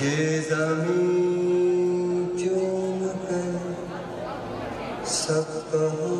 Des amis, tu me fais, ça part.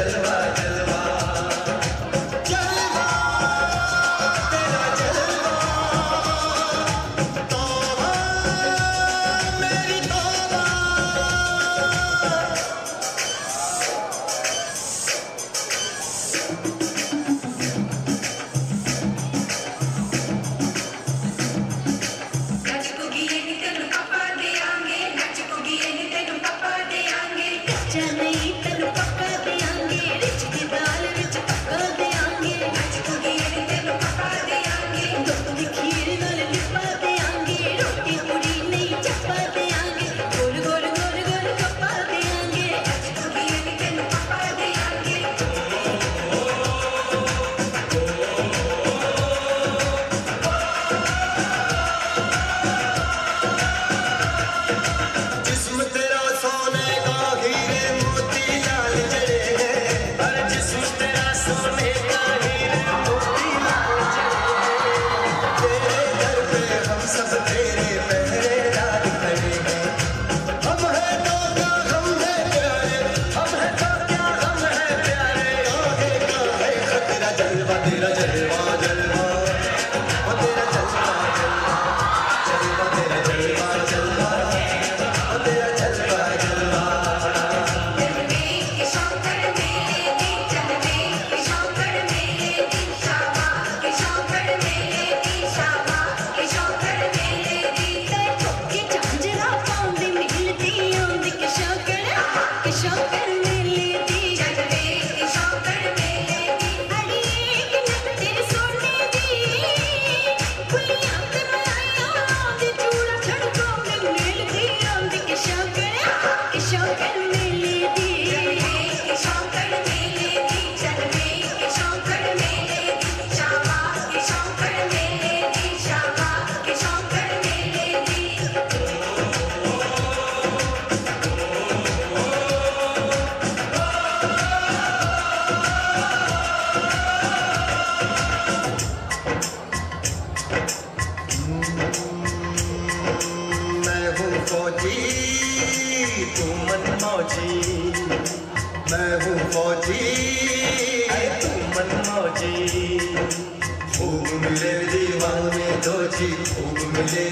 जी फूल मिले दीवान में तो जी फूल मिले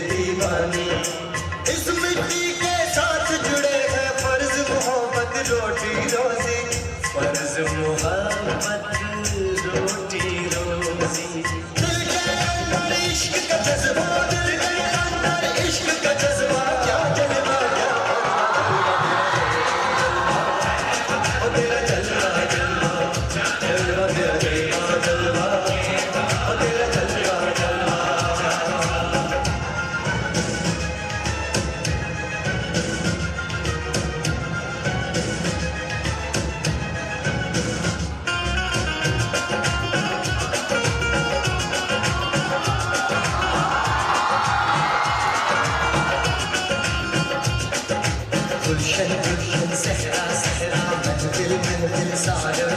gulşen gulşen sehra sehra mendil mendil sarı